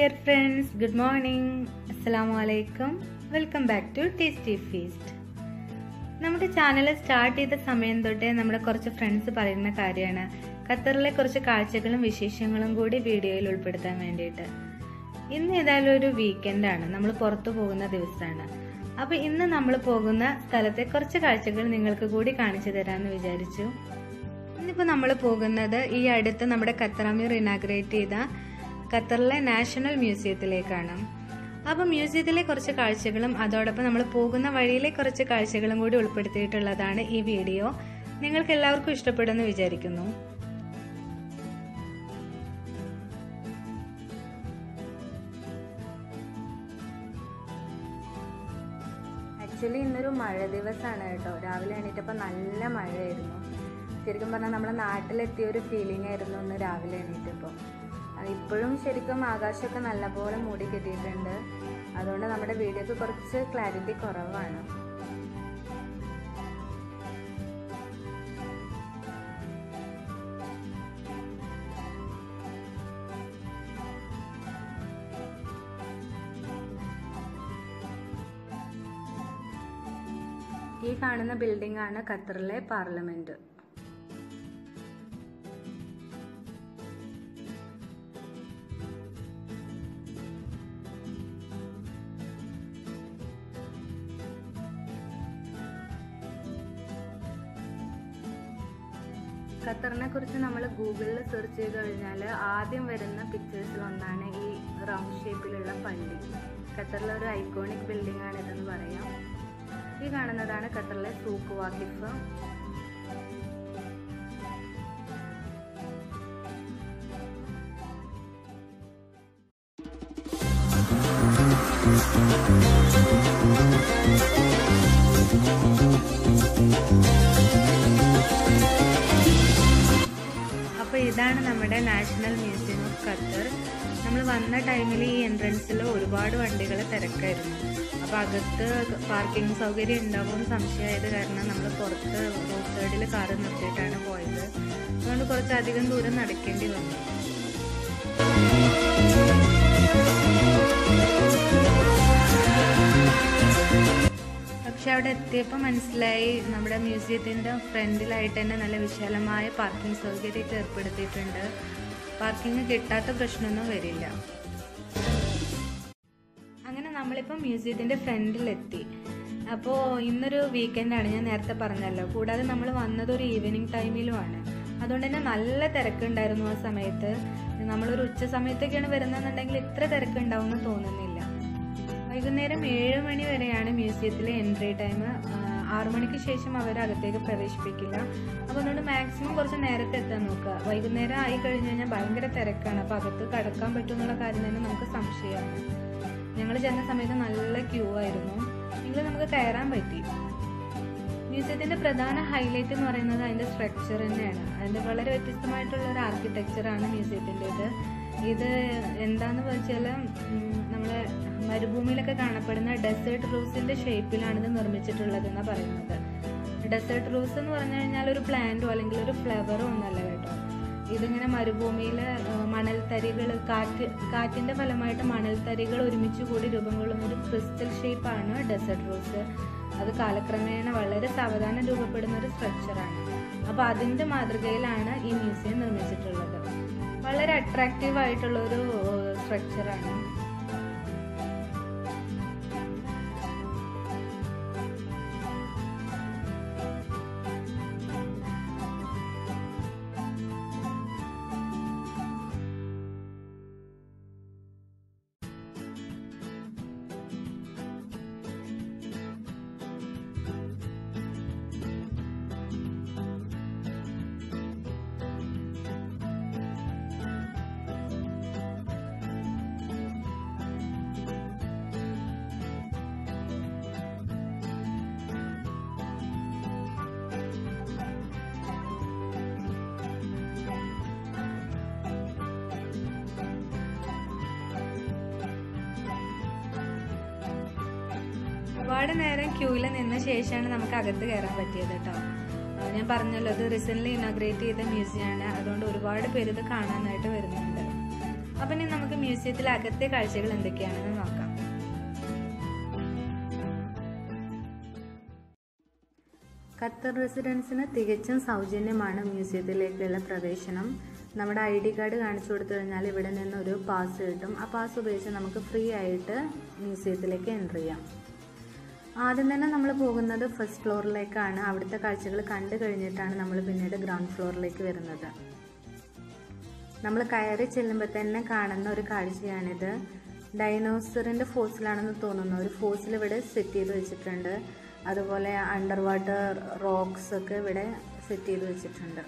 Dear friends good morning. അസ്സലാമു അലൈക്കും welcome back to tasty feast. നമ്മുടെ ചാനൽ സ്റ്റാർട്ട് ചെയ്ത സമയം തൊട്ടേ നമ്മുടെ കുറച്ച് ഫ്രണ്ട്സ് പറയുന്ന കാര്യമാണ്. ഖത്തറിലെ കുറച്ച് കാഴ്ചകളും വിശേഷങ്ങളും കൂടി വീഡിയോയിൽ ഉൾപ്പെടുത്താൻ വേണ്ടിയിട്ട്. ഇന്ന് ഏതായാലും ഒരു വീക്കെൻഡാണ് നമ്മൾ പുറത്തു പോകുന്ന ദിവസമാണ്. അപ്പോൾ ഇന്ന് നമ്മൾ പോകുന്ന സ്ഥലത്തെ കുറച്ച് കാഴ്ചകൾ നിങ്ങൾക്ക് കൂടി കാണിച്ചു തരാമെന്ന് വിചാരിച്ചു. ഇന്നിപ്പോൾ നമ്മൾ പോകുന്നത് ഈ അടുത്ത് നമ്മുടെ ഖത്തറാമീർ ഇനാഗ്രേറ്റ് ചെയ്ത ഖത്തറിലെ നാഷണൽ മ്യൂസിയത്തിലേക്കാണ്. അപ്പോൾ മ്യൂസിയത്തിലെ കുറച്ച് കാഴ്ചകളും അതോടൊപ്പം നമ്മൾ പോകുന്ന വഴിയിലെ കുറച്ച് കാഴ്ചകളും കൂടി ഉൾപ്പെടുത്തിയിട്ടുള്ളതാണ് ഈ വീഡിയോ. നിങ്ങൾക്ക് എല്ലാവർക്കും ഇഷ്ടപ്പെടുമെന്ന് വിചാരിക്കുന്നു. ആക്ച്വലി ഇന്നൊരു മഴ ദിവസമാണ് കേട്ടോ. രാവിലെ എണീറ്റപ്പോൾ നല്ല മഴയായിരുന്നു. ശരിക്കും പറഞ്ഞാൽ നമ്മുടെ നാട്ടിലെത്തിയ ഒരു ഫീലിംഗ് ആയിരുന്നു ഇന്ന് രാവിലെ എണീറ്റപ്പോൾ ഇപ്പോഴും ശരിക്കും ആകാശമൊക്കെ നല്ലപോലെ മൂടി കിട്ടിയിട്ടുണ്ട്. അതുകൊണ്ട് നമ്മുടെ വീഡിയോക്ക് കുറച്ച് ക്ലാരിറ്റി കുറവാണ്. ഈ കാണുന്ന ബിൽഡിംഗ് ആണ് ഖത്തറിലെ പാർലമെന്റ് ഖത്തറിനെ കുറിച്ച് നമ്മൾ ഗൂഗിളിൽ സെർച്ച് ചെയ്ത് കഴിഞ്ഞാൽ ആദ്യം വരുന്ന പിക്ചേഴ്സിൽ ഒന്നാണ് ഈ റൗണ്ട് ഷേപ്പിലുള്ള പള്ളി. ഖത്തറിലെ ഒരു ഐക്കോണിക് ബിൽഡിംഗ് ആണ് ഇതെന്ന് പറയാം. ഈ കാണുന്നതാണ് ഖത്തറിലെ സൂക്ക് വാക്കിഫ്. ഇതാണ് നമ്മുടെ നാഷണൽ മ്യൂസിയം ഓഫ് ഖത്തർ നമ്മൾ വന്ന ടൈമിൽ ഈ എൻട്രൻസിൽ ഒരുപാട് വണ്ടികൾ തിരക്കായിരുന്നു. അപ്പോൾ അകത്ത് പാർക്കിംഗ് സൗകര്യം ഉണ്ടാവുമെന്ന് സംശയമായത് കാരണം നമ്മൾ പുറത്ത് റോഡ് സൈഡിൽ കാറ് നിർത്തിയിട്ടാണ് പോയത്. അതുകൊണ്ട് കുറച്ചധികം ദൂരം നടക്കേണ്ടി വന്നു. പക്ഷെ അവിടെ എത്തിയപ്പോൾ മനസ്സിലായി നമ്മുടെ മ്യൂസിയത്തിന്റെ ഫ്രണ്ടിലായിട്ട് തന്നെ നല്ല വിശാലമായ പാർക്കിംഗ് സൗകര്യമൊക്കെ ഏർപ്പെടുത്തിയിട്ടുണ്ട്. പാർക്കിംഗ് കിട്ടാത്ത പ്രശ്നമൊന്നും വരില്ല. അങ്ങനെ നമ്മളിപ്പോൾ മ്യൂസിയത്തിന്റെ ഫ്രണ്ടിലെത്തി. അപ്പോൾ ഇന്നൊരു വീക്കെൻഡാണ് ഞാൻ നേരത്തെ പറഞ്ഞല്ലോ. കൂടാതെ നമ്മൾ വന്നത് ഒരു ഈവനിങ് ടൈമിലുമാണ് അതുകൊണ്ട് തന്നെ നല്ല തിരക്കുണ്ടായിരുന്നു ആ സമയത്ത്. നമ്മളൊരു ഉച്ച സമയത്തൊക്കെയാണ് വരുന്നതെന്നുണ്ടെങ്കിൽ ഇത്ര തിരക്കുണ്ടാവുമെന്ന് തോന്നുന്നില്ല. വൈകുന്നേരം ഏഴ് മണി വരെയാണ് മ്യൂസിയത്തിലെ എൻട്രി ടൈം. ആറു മണിക്ക് ശേഷം അവർ അകത്തേക്ക് പ്രവേശിപ്പിക്കില്ല. അപ്പോൾ അതുകൊണ്ട് മാക്സിമം കുറച്ച് നേരത്തെ എത്താൻ നോക്കുക. വൈകുന്നേരം ആയി കഴിഞ്ഞ് കഴിഞ്ഞാൽ ഭയങ്കര തിരക്കാണ്. അപ്പോൾ അകത്ത് കടക്കാൻ പറ്റുമെന്നുള്ള കാര്യം തന്നെ നമുക്ക് സംശയമാണ്. ഞങ്ങൾ ചെന്ന സമയത്ത് നല്ല ക്യൂ ആയിരുന്നു. എങ്കിലും നമുക്ക് കയറാൻ പറ്റി. മ്യൂസിയത്തിന്റെ പ്രധാന ഹൈലൈറ്റ് എന്ന് പറയുന്നത് അതിന്റെ സ്ട്രക്ചർ തന്നെയാണ്. അതിന്റെ വളരെ വ്യത്യസ്തമായിട്ടുള്ള ഒരു ആർക്കിടെക്ചറാണ് മ്യൂസിയത്തിന്റെത് ഇത് എന്താണെന്ന് വെച്ചാൽ നമ്മളെ മരുഭൂമിയിലൊക്കെ കാണപ്പെടുന്ന ഡെസേർട്ട് റൂസിന്റെ ഷേപ്പിലാണ് ഇത് നിർമ്മിച്ചിട്ടുള്ളത് എന്നാണ് പറയുന്നത്. ഡെസേർട്ട് റൂസ് എന്ന് പറഞ്ഞു കഴിഞ്ഞാൽ ഒരു പ്ലാന്റോ അല്ലെങ്കിൽ ഒരു ഫ്ലവറോ ഒന്നല്ല കേട്ടോ. ഇതിങ്ങനെ മരുഭൂമിയിൽ മണൽത്തരികൾ കാറ്റ് കാറ്റിന്റെ ഫലമായിട്ട് മണൽത്തരികൾ ഒരുമിച്ച് കൂടി രൂപം കൊള്ളുന്ന ഒരു ക്രിസ്റ്റൽ ഷേപ്പാണ് ഡെസേർട്ട് റോസ് അത് കാലക്രമേണ വളരെ സാവധാനം രൂപപ്പെടുന്ന ഒരു സ്ട്രക്ചറാണ് അപ്പോൾ അതിന്റെ മാതൃകയിലാണ് ഈ മ്യൂസിയം നിർമ്മിച്ചിട്ടുള്ളത്. വളരെ അട്രാക്റ്റീവ് ആയിട്ടുള്ള ഒരു സ്ട്രക്ചറാണ് ഒരുപാട് നേരം ക്യൂവിൽ നിന്ന ശേഷമാണ് നമുക്ക് അകത്ത് കയറാൻ പറ്റിയത് കേട്ടോ ഞാൻ പറഞ്ഞല്ലോ ഇത് റീസെന്റ്ലി ഇനോഗ്രേറ്റ് ചെയ്ത മ്യൂസിയം ആണ്. അതുകൊണ്ട് ഒരുപാട് പേര് ഇത് കാണാനായിട്ട് വരുന്നുണ്ട്. അപ്പം ഇനി നമുക്ക് മ്യൂസിയത്തിലെ അകത്തെ കാഴ്ചകൾ എന്തൊക്കെയാണെന്ന് നോക്കാം. ഖത്തർ റെസിഡൻസിന് തികച്ചും സൗജന്യമാണ് മ്യൂസിയത്തിലേക്കുള്ള പ്രവേശനം. നമ്മുടെ ഐ ഡി കാർഡ് കാണിച്ചു കൊടുത്തു കഴിഞ്ഞാൽ ഇവിടെ നിന്ന് ഒരു പാസ് കിട്ടും. ആ പാസ് ഉപയോഗിച്ച് നമുക്ക് ഫ്രീ ആയിട്ട് മ്യൂസിയത്തിലേക്ക് എന്റർ ചെയ്യാം. ആദ്യം തന്നെ നമ്മൾ പോകുന്നത് ഫസ്റ്റ് ഫ്ലോറിലേക്കാണ് അവിടുത്തെ കാഴ്ചകൾ കണ്ടു കഴിഞ്ഞിട്ടാണ് നമ്മൾ പിന്നീട് ഗ്രൗണ്ട് ഫ്ലോറിലേക്ക് വരുന്നത്. നമ്മൾ കയറി ചെല്ലുമ്പോൾ തന്നെ കാണുന്ന ഒരു കാഴ്ചയാണിത്. ഡൈനോസറിന്റെ ഫോസിലാണെന്ന് തോന്നുന്നു. ഒരു ഫോസിൽ ഇവിടെ സെറ്റ് ചെയ്ത് വെച്ചിട്ടുണ്ട്. അതുപോലെ അണ്ടർ വാട്ടർ റോക്സ് ഒക്കെ ഇവിടെ സെറ്റ് ചെയ്ത് വെച്ചിട്ടുണ്ട്.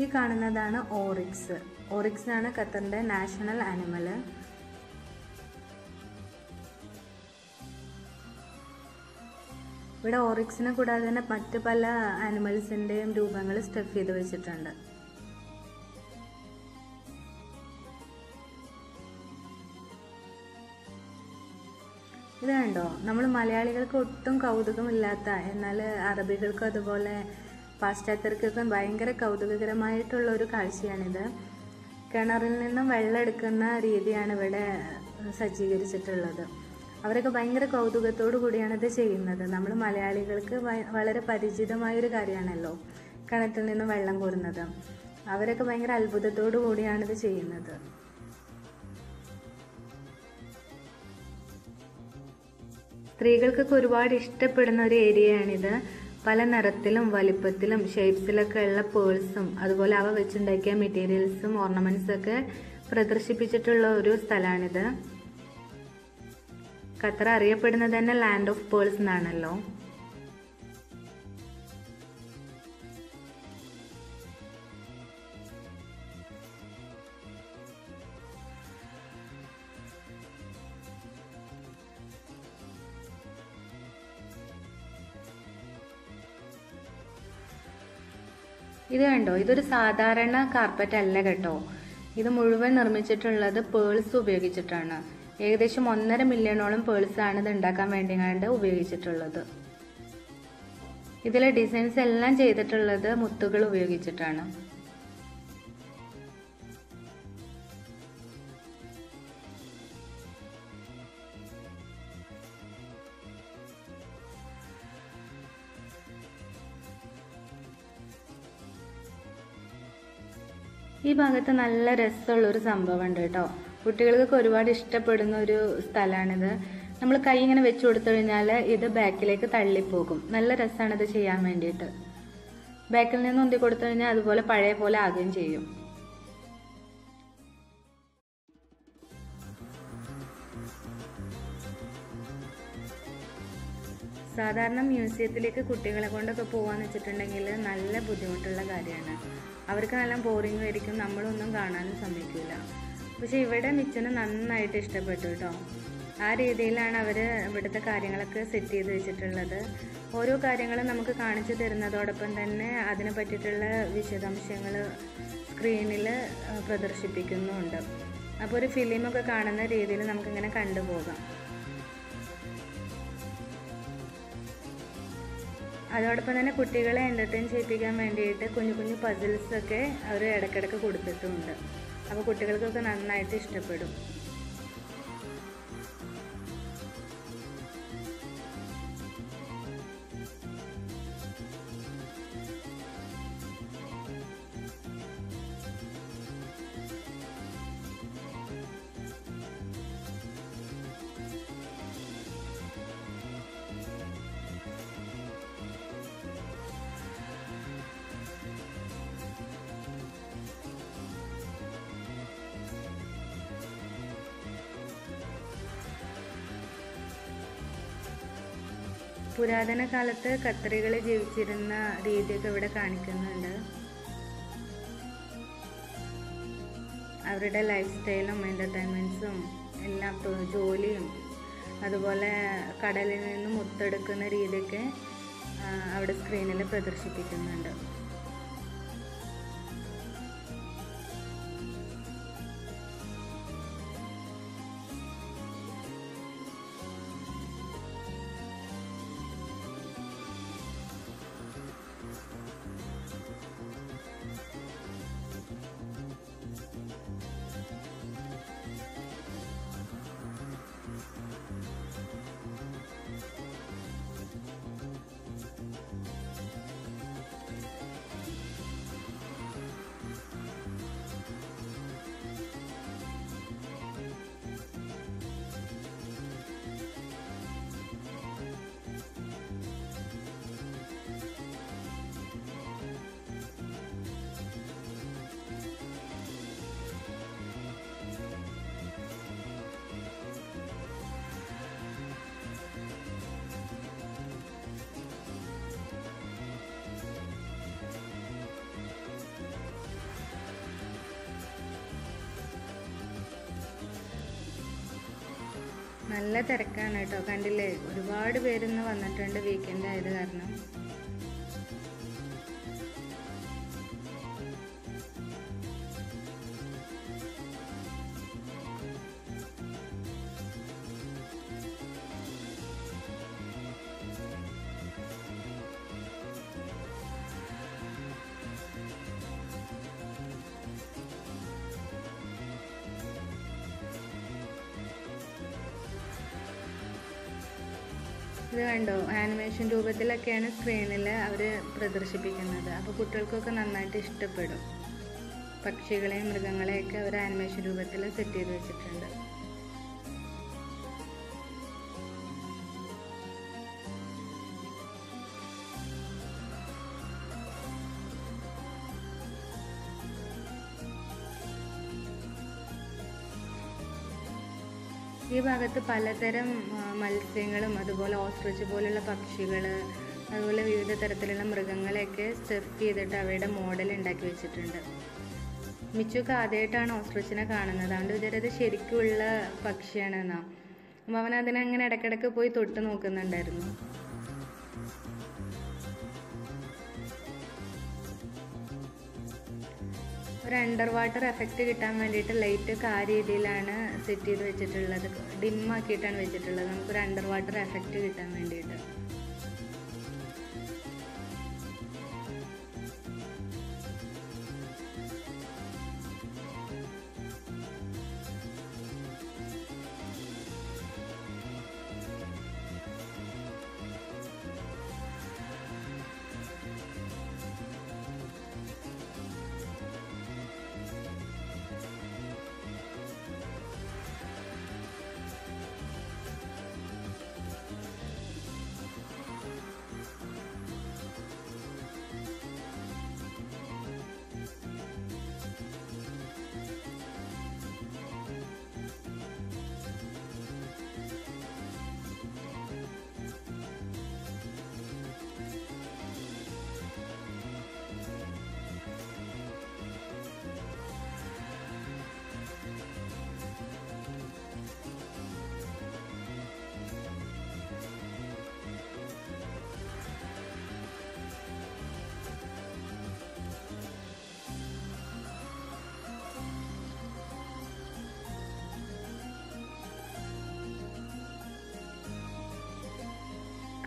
ഈ കാണുന്നതാണ് ഓറിക്സ്. ഓറിക്സ് ആണ് ഖത്തറിന്റെ നാഷണൽ ആനിമൽ ഇവിടെ ഓറിക്സിനെ കൂടാതെ തന്നെ മറ്റ് പല ആനിമൽസിന്റെയും രൂപങ്ങൾ സ്റ്റഫ് ചെയ്ത് വെച്ചിട്ടുണ്ട്. ഇത് കണ്ടോ? നമ്മൾ മലയാളികൾക്ക് ഒട്ടും കൗതുകമില്ലാത്ത എന്നാൽ അറബികൾക്കും അതുപോലെ പാശ്ചാത്യർക്കൊക്കെ ഭയങ്കര കൗതുകകരമായിട്ടുള്ള ഒരു കാഴ്ചയാണിത്. കിണറിൽ നിന്നും വെള്ളം എടുക്കുന്ന രീതിയാണ് ഇവിടെ സജ്ജീകരിച്ചിട്ടുള്ളത്. അവരൊക്കെ ഭയങ്കര കൗതുകത്തോടു കൂടിയാണ് ഇത് ചെയ്യുന്നത്. നമ്മൾ മലയാളികൾക്ക് വളരെ പരിചിതമായൊരു കാര്യമാണല്ലോ കിണറ്റിൽ നിന്നും വെള്ളം കോരുന്നത്. അവരൊക്കെ ഭയങ്കര അത്ഭുതത്തോടു കൂടിയാണ് ഇത് ചെയ്യുന്നത്. സ്ത്രീകൾക്കൊക്കെ ഒരുപാട് ഇഷ്ടപ്പെടുന്ന ഒരു ഏരിയയാണിത്. പല നിറത്തിലും വലിപ്പത്തിലും ഷേപ്സിലൊക്കെ ഉള്ള പേഴ്സും അതുപോലെ അവ വെച്ചുണ്ടാക്കിയ മെറ്റീരിയൽസും ഓർണമെന്റ്സും ഒക്കെ പ്രദർശിപ്പിച്ചിട്ടുള്ള ഒരു സ്ഥലമാണിത് ഖത്തർ അറിയപ്പെടുന്നത് തന്നെ ലാൻഡ് ഓഫ് പേൾസ് എന്നാണല്ലോ. ഇത് കണ്ടോ? ഇതൊരു സാധാരണ കാർപ്പറ്റ് അല്ല കേട്ടോ. ഇത് മുഴുവൻ നിർമ്മിച്ചിട്ടുള്ളത് പേൾസ് ഉപയോഗിച്ചിട്ടാണ്. ഏകദേശം ഒന്നര മില്യണോളം പേൾസ് ആണ് ഇത് ഉണ്ടാക്കാൻ വേണ്ടി കണ്ട് ഉപയോഗിച്ചിട്ടുള്ളത്. ഇതിലെ ഡിസൈൻസ് എല്ലാം ചെയ്തിട്ടുള്ളത് മുത്തുകൾ ഉപയോഗിച്ചിട്ടാണ്. ഈ ഭാഗത്ത് നല്ല രസമുള്ളൊരു സംഭവം ഉണ്ട് കേട്ടോ. കുട്ടികൾക്കൊക്കെ ഒരുപാട് ഇഷ്ടപ്പെടുന്ന ഒരു സ്ഥലമാണിത്. നമ്മൾ കൈ ഇങ്ങനെ വെച്ചു കൊടുത്തു കഴിഞ്ഞാൽ ഇത് ബാക്കിലേക്ക് തള്ളിപ്പോകും. നല്ല രസമാണ് ഇത് ചെയ്യാൻ വേണ്ടിയിട്ട്. ബാക്കിൽ നിന്ന് ഉന്തി കൊടുത്തു കഴിഞ്ഞാൽ അതുപോലെ പഴയ പോലെ ആകുകയും ചെയ്യും. സാധാരണ മ്യൂസിയത്തിലേക്ക് കുട്ടികളെ കൊണ്ടൊക്കെ പോകാന്ന് വെച്ചിട്ടുണ്ടെങ്കിൽ നല്ല ബുദ്ധിമുട്ടുള്ള കാര്യമാണ്. അവർക്ക് നല്ല ബോറിംഗ് ആയിരിക്കും. നമ്മളൊന്നും കാണാനും സമ്മതിക്കില്ല പക്ഷെ ഇവിടെ മിച്ചന് നന്നായിട്ട് ഇഷ്ടപ്പെട്ടു കേട്ടോ ആ രീതിയിലാണ് അവർ ഇവിടുത്തെ കാര്യങ്ങളൊക്കെ സെറ്റ് ചെയ്ത് വെച്ചിട്ടുള്ളത്. ഓരോ കാര്യങ്ങളും നമുക്ക് കാണിച്ചു തരുന്നതോടൊപ്പം തന്നെ അതിനെ പറ്റിയിട്ടുള്ള വിശദാംശങ്ങൾ സ്ക്രീനിൽ പ്രദർശിപ്പിക്കുന്നുമുണ്ട് അപ്പോൾ ഒരു ഫിലിമൊക്കെ കാണുന്ന രീതിയിൽ നമുക്കിങ്ങനെ കണ്ടുപോകാം. അതോടൊപ്പം തന്നെ കുട്ടികളെ എന്റർടൈൻ ചെയ്യിപ്പിക്കാൻ വേണ്ടിയിട്ട് കുഞ്ഞു കുഞ്ഞു പസിൽസൊക്കെ അവർ ഇടയ്ക്കിടയ്ക്ക് കൊടുത്തിട്ടുമുണ്ട് അപ്പോൾ കുട്ടികൾക്കൊക്കെ നന്നായിട്ട് ഇഷ്ടപ്പെടും. പുരാതന കാലത്ത് കത്രികൾ ജീവിച്ചിരുന്ന രീതിയൊക്കെ ഇവിടെ കാണിക്കുന്നുണ്ട്. അവരുടെ ലൈഫ് സ്റ്റൈലും എന്റർടൈൻമെന്റ്സും എല്ലാം ജോലിയും അതുപോലെ കടലിൽ നിന്ന് മുത്തെടുക്കുന്ന രീതിയൊക്കെ അവിടെ സ്ക്രീനിൽ പ്രദർശിപ്പിക്കുന്നുണ്ട്. നല്ല തിരക്കാണ് കേട്ടോ. കണ്ടില്ലേ? ഒരുപാട് പേരിന്ന് വന്നിട്ടുണ്ട് വീക്കെൻഡ് ആയത് കാരണം. ആനിമേഷൻ രൂപത്തിലൊക്കെയാണ് സ്ക്രീനിൽ അവർ പ്രദർശിപ്പിക്കുന്നത്. അപ്പോൾ കുട്ടികൾക്കൊക്കെ നന്നായിട്ട് ഇഷ്ടപ്പെടും. പക്ഷികളെയും മൃഗങ്ങളെയൊക്കെ അവർ ആനിമേഷൻ രൂപത്തിൽ സെറ്റ് ചെയ്ത് വെച്ചിട്ടുണ്ട്. ഭാഗത്ത് പലതരം മത്സ്യങ്ങളും അതുപോലെ ഓസ്ട്രിച്ച് പോലുള്ള പക്ഷികൾ അതുപോലെ വിവിധ തരത്തിലുള്ള മൃഗങ്ങളെയൊക്കെ സ്റ്റെഫ് ചെയ്തിട്ട് അവയുടെ മോഡൽ ഉണ്ടാക്കി വെച്ചിട്ടുണ്ട്. മിച്ചുക്ക് ആദ്യമായിട്ടാണ് ഓസ്ട്രിച്ചിനെ കാണുന്നത്. അതുകൊണ്ട് വിചാരിച്ചത് ശരിക്കുള്ള പക്ഷിയാണെന്നാണ് അപ്പം അവൻ അതിനങ്ങനെ ഇടയ്ക്കിടയ്ക്ക് പോയി തൊട്ട് നോക്കുന്നുണ്ടായിരുന്നു. ഒരു അണ്ടർ വാട്ടർ എഫക്റ്റ് കിട്ടാൻ വേണ്ടിയിട്ട് ലൈറ്റ് ആ രീതിയിലാണ് സെറ്റ് ചെയ്ത് വെച്ചിട്ടുള്ളത്. ഡിം ആക്കിയിട്ടാണ് വെച്ചിട്ടുള്ളത്. നമുക്കൊരു അണ്ടർ വാട്ടർ എഫക്റ്റ് കിട്ടാൻ വേണ്ടിയിട്ട്.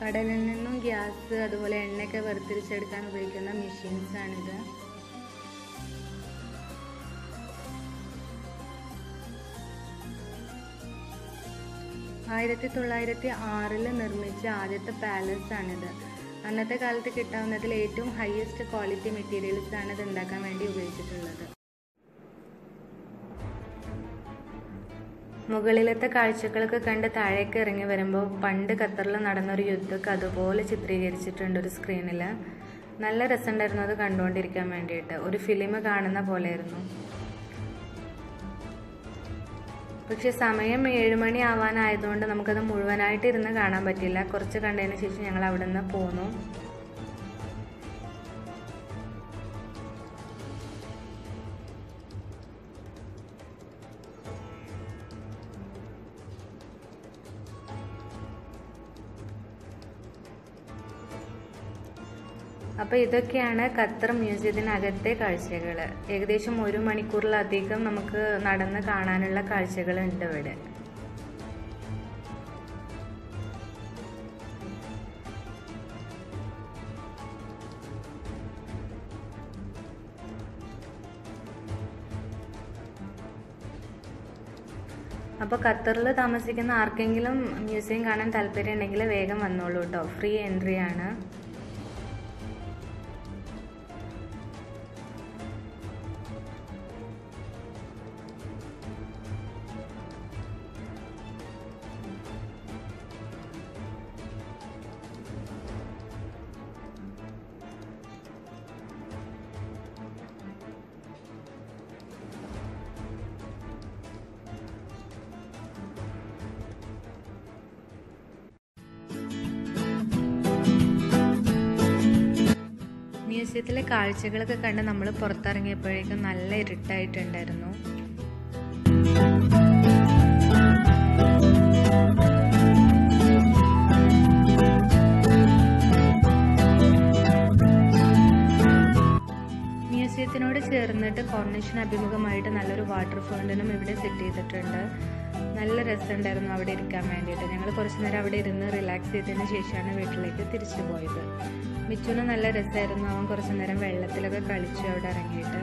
കടലിൽ നിന്നും ഗ്യാസ് അതുപോലെ എണ്ണയൊക്കെ വേർതിരിച്ചെടുക്കാൻ ഉപയോഗിക്കുന്ന മെഷീൻസ് ആണിത് ആയിരത്തി തൊള്ളായിരത്തി ആറിൽ നിർമ്മിച്ച ആദ്യത്തെ പാലസ് ആണിത് അന്നത്തെ കാലത്ത് കിട്ടാവുന്നതിൽ ഏറ്റവും ഹയസ്റ്റ് ക്വാളിറ്റി മെറ്റീരിയൽസ് ആണ് ഇത് ഉണ്ടാക്കാൻ വേണ്ടി ഉപയോഗിച്ചിട്ടുള്ളത്. മുകളിലത്തെ കാഴ്ചകളൊക്കെ കണ്ട് താഴേക്ക് ഇറങ്ങി വരുമ്പോൾ പണ്ട് ഖത്തറിൽ നടന്നൊരു യുദ്ധമൊക്കെ അതുപോലെ ചിത്രീകരിച്ചിട്ടുണ്ട് ഒരു സ്ക്രീനിൽ നല്ല രസമുണ്ടായിരുന്നു അത് കണ്ടുകൊണ്ടിരിക്കാൻ വേണ്ടിയിട്ട്. ഒരു ഫിലിം കാണുന്ന പോലെയായിരുന്നു. പക്ഷെ സമയം ഏഴുമണി ആവാനായതുകൊണ്ട് നമുക്കത് മുഴുവനായിട്ട് ഇരുന്ന് കാണാൻ പറ്റില്ല. കുറച്ച് കണ്ടതിന് ശേഷം ഞങ്ങൾ അവിടെ നിന്ന് പോന്നു. അപ്പോൾ ഇതൊക്കെയാണ് ഖത്തർ മ്യൂസിയത്തിനകത്തെ കാഴ്ചകൾ ഏകദേശം ഒരു മണിക്കൂറിലധികം നമുക്ക് നടന്ന് കാണാനുള്ള കാഴ്ചകളുണ്ട് ഇവിടെ. അപ്പോൾ ഖത്തറിൽ താമസിക്കുന്ന ആർക്കെങ്കിലും മ്യൂസിയം കാണാൻ താല്പര്യം ഉണ്ടെങ്കിൽ വേഗം വന്നോളൂ കേട്ടോ ഫ്രീ എൻട്രി ആണ് മ്യൂസിയത്തിലെ കാഴ്ചകളൊക്കെ കണ്ട് നമ്മൾ പുറത്തിറങ്ങിയപ്പോഴേക്കും നല്ല ഇരുട്ടായിട്ടുണ്ടായിരുന്നു. മ്യൂസിയത്തിനോട് ചേർന്നിട്ട് കോർണേഷൻ അഭിമുഖമായിട്ട് നല്ലൊരു വാട്ടർ ഫൗണ്ടനും ഇവിടെ സെറ്റ് ചെയ്തിട്ടുണ്ട്. നല്ല രസമുണ്ടായിരുന്നു അവിടെ ഇരിക്കാൻ വേണ്ടിയിട്ട്. ഞങ്ങൾ കുറച്ച് നേരം അവിടെ ഇരുന്ന് റിലാക്സ് ചെയ്തതിന് ശേഷമാണ് വീട്ടിലേക്ക് തിരിച്ചു പോയത്. മിച്ചുന് നല്ല രസമായിരുന്നു. അവൻ കുറച്ച് നേരം വെള്ളത്തിലൊക്കെ കളിച്ചു അവിടെ ഇറങ്ങിയിട്ട്.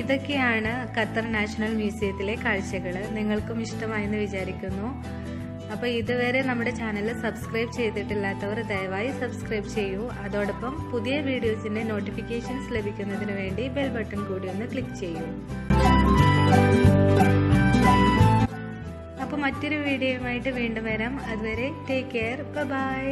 ഇതൊക്കെയാണ് ഖത്തർ നാഷണൽ മ്യൂസിയത്തിലെ കാഴ്ചകൾ നിങ്ങൾക്കും ഇഷ്ടമായെന്ന് വിചാരിക്കുന്നു. അപ്പോൾ ഇതുവരെ നമ്മുടെ ചാനൽ സബ്സ്ക്രൈബ് ചെയ്തിട്ടില്ലാത്തവർ ദയവായി സബ്സ്ക്രൈബ് ചെയ്യൂ. അതോടൊപ്പം പുതിയ വീഡിയോസിന്റെ നോട്ടിഫിക്കേഷൻസ് ലഭിക്കുന്നതിന് വേണ്ടി ബെൽ ബട്ടൺ കൂടി ഒന്ന് ക്ലിക്ക് ചെയ്യൂ. അപ്പോൾ മറ്റൊരു വീഡിയോയുമായിട്ട് വീണ്ടും വരാം. അതുവരെ ടേക്ക് കെയർ. ബൈ.